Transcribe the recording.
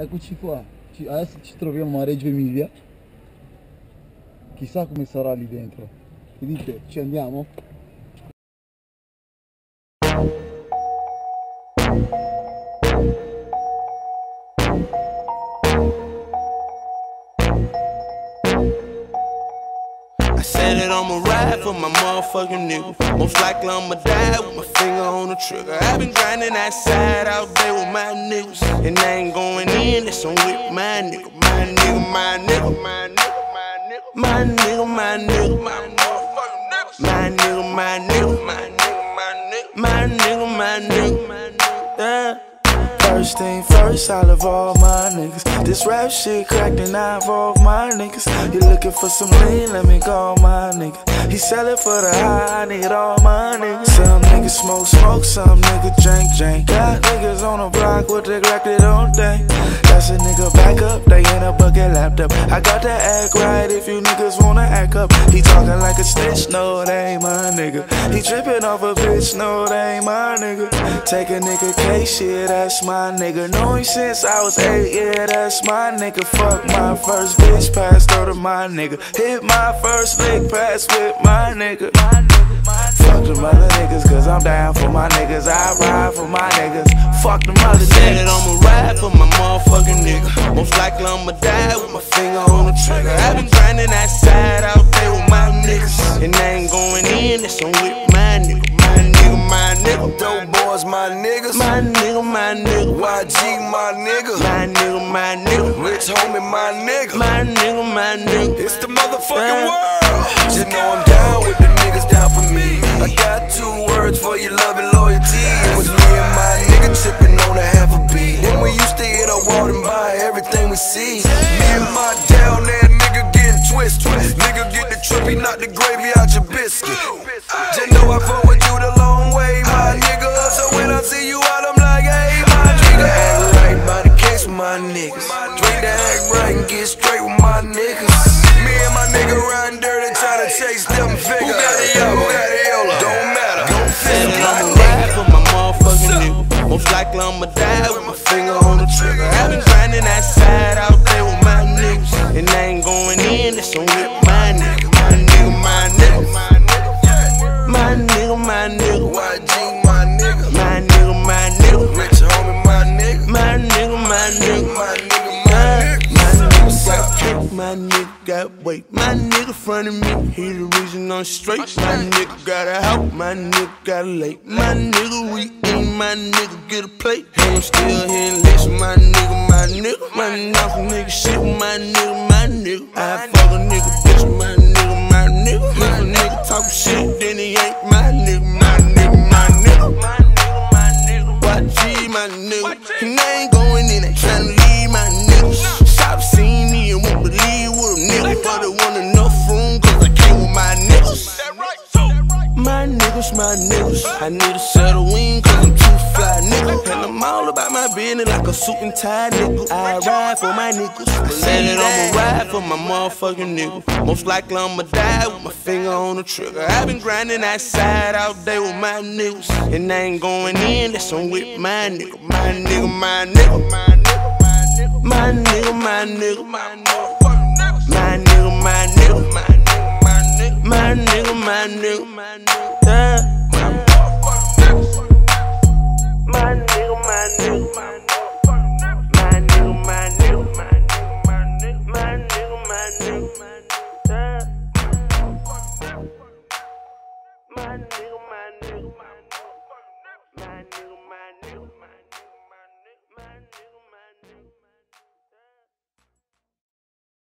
Eccoci qua, adesso ci troviamo a Reggio Emilia. Chissà come sarà lì dentro. Che ci andiamo? Said that I'ma ride for my motherfucking nigga. Most likely I'ma die with my finger on the trigger. I've been grinding outside out there with my niggas. And I ain't going in, that's on with my nigga. My nigga, my nigga, my nigga, my nigga. My nigga, my nigga, my motherfucking niggas. My nigga, my nigga, my nigga, my nigga. My nigga, my nigga, my nigga. Yeah. First thing first, I love all my niggas. This rap shit cracked and I involve my niggas. You looking for some lean? Let me call my nigga. He sell it for the high, I need all my niggas. Some niggas smoke, smoke, some niggas drink, drink. Got niggas on the block with the Glock they don't think. That's a nigga back up, they in a bucket laptop. I got to act right if you niggas wanna act up. He talking like a snitch, no, that ain't my nigga. He tripping off a bitch, no, that ain't my nigga. Take a nigga case, shit, that's my nigga. Know him since I was eight, yeah, that's my nigga. Fuck my first bitch, passed her to my nigga. Hit my first lick, pass with my nigga. Fuck them other niggas, cause I'm down for my niggas. I ride for my niggas. Fuck them other Said that. I'ma ride for my motherfucking nigga. Most likely I'ma die with my finger on the trigger. I've been grinding that side out there with my niggas. And I ain't going in, that's on with my nigga. My nigga, my nigga. Rich homie, my nigga. My nigga, my nigga. It's the motherfucking world. Just know I'm down with the niggas down for me. I got two words for your love and loyalty. It was me and my nigga tripping on a half a beat. Then we used to hit a wall and buy everything we see. Me and my down there nigga getting twisted. Nigga get the trippy, knock the gravy out your biscuit. Just know I fuck get straight with my niggas. Me and my nigga riding dirty, trying to chase them figures. Who got it? Who got it? Don't matter. Don't fit that I'ma ride for my motherfucking nigga. Most likely I'ma die with my finger on the trigger. I've been grinding outside out there with my niggas. And I ain't going in, that's on with nigga got weight. My nigga front of me, he the reason I'm straight. My nigga got a house, my nigga got a lake. My nigga we eat, my nigga get a plate. And I'm still here listen, my nigga, my nigga. My mouth nigga shit my nigga, my nigga. I fuck a nigga, bitch, my nigga, my nigga. If a nigga talk shit, then he ain't my nigga, my nigga, my nigga. My nigga, my nigga. YG, my nigga. And I ain't going in, they tryna leave my niggas. My niggas, my niggas. I need a set of wings cause I'm too fly, nigga. And I'm all about my business like a suit and tie, nigga. I ride for my niggas. I said that I'ma ride for my motherfucking nigga. Most likely I'ma die with my finger on the trigger. I've been grinding outside all day with my niggas. And I ain't going in, that's on with my nigga. my nigga. My nigga, my nigga. My nigga, my nigga. My nigga, my nigga. My nigga. My nigga, my nigga.